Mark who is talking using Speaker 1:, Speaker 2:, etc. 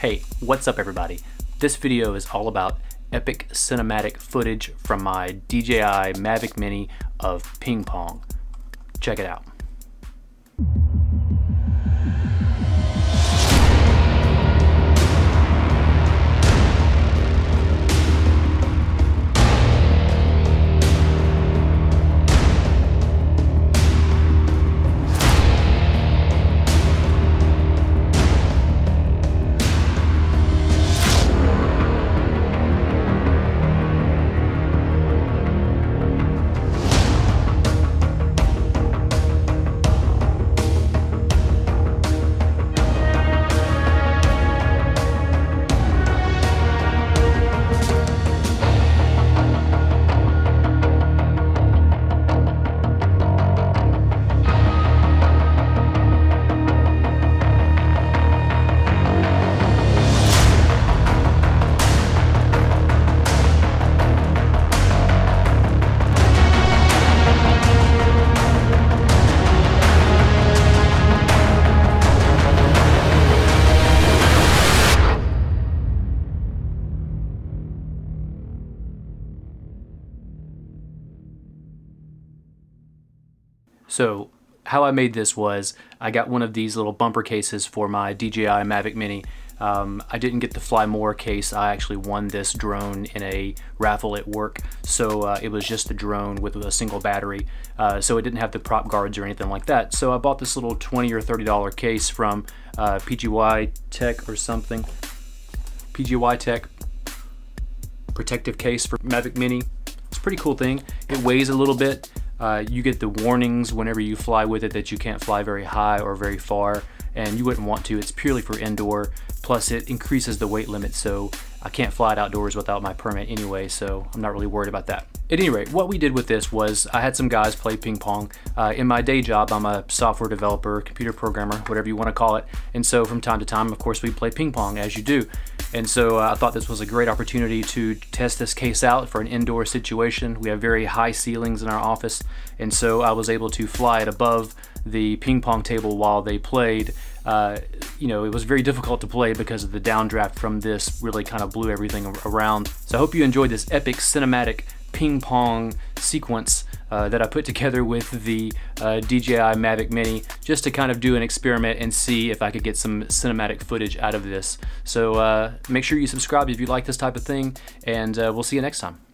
Speaker 1: Hey, what's up everybody? This video is all about epic cinematic footage from my DJI Mavic Mini of ping pong. Check it out. So how I made this was I got one of these little bumper cases for my DJI Mavic Mini. Um, I didn't get the Fly More case. I actually won this drone in a raffle at work. So uh, it was just the drone with a single battery. Uh, so it didn't have the prop guards or anything like that. So I bought this little 20 or $30 case from uh, PGY Tech or something. PGY Tech protective case for Mavic Mini. It's a pretty cool thing. It weighs a little bit. Uh, you get the warnings whenever you fly with it that you can't fly very high or very far and you wouldn't want to. It's purely for indoor. Plus it increases the weight limit so I can't fly it outdoors without my permit anyway so I'm not really worried about that. At any rate, what we did with this was I had some guys play ping pong. Uh, in my day job, I'm a software developer, computer programmer, whatever you want to call it. And so from time to time, of course, we play ping pong as you do. And so uh, I thought this was a great opportunity to test this case out for an indoor situation. We have very high ceilings in our office. And so I was able to fly it above the ping pong table while they played. Uh, you know, it was very difficult to play because of the downdraft from this really kind of blew everything around. So I hope you enjoyed this epic cinematic ping pong sequence uh, that I put together with the uh, DJI Mavic Mini just to kind of do an experiment and see if I could get some cinematic footage out of this. So uh, make sure you subscribe if you like this type of thing and uh, we'll see you next time.